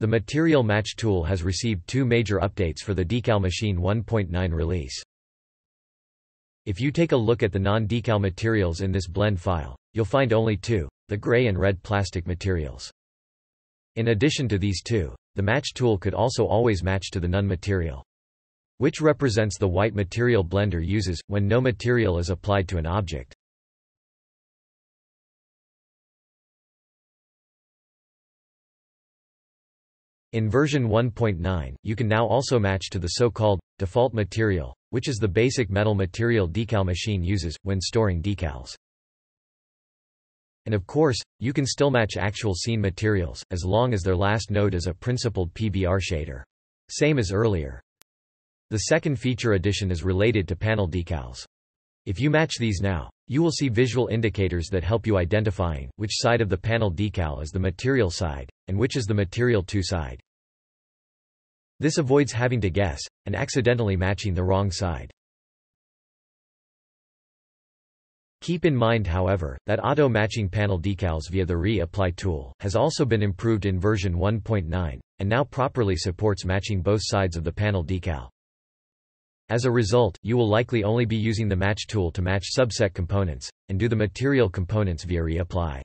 The Material Match tool has received two major updates for the Decal Machine 1.9 release. If you take a look at the non-decal materials in this blend file, you'll find only two, the gray and red plastic materials. In addition to these two, the match tool could also always match to the none material, which represents the white material Blender uses, when no material is applied to an object. In version 1.9, you can now also match to the so-called default material, which is the basic metal material Decal Machine uses, when storing decals. And of course, you can still match actual scene materials, as long as their last node is a principled PBR shader. Same as earlier. The second feature addition is related to panel decals. If you match these now, you will see visual indicators that help you identifying which side of the panel decal is the material side, and which is the material 2 side. This avoids having to guess, and accidentally matching the wrong side. Keep in mind however, that auto-matching panel decals via the Re-Apply tool, has also been improved in version 1.9, and now properly supports matching both sides of the panel decal. As a result, you will likely only be using the Match tool to match subset components, and do the material components via Reapply.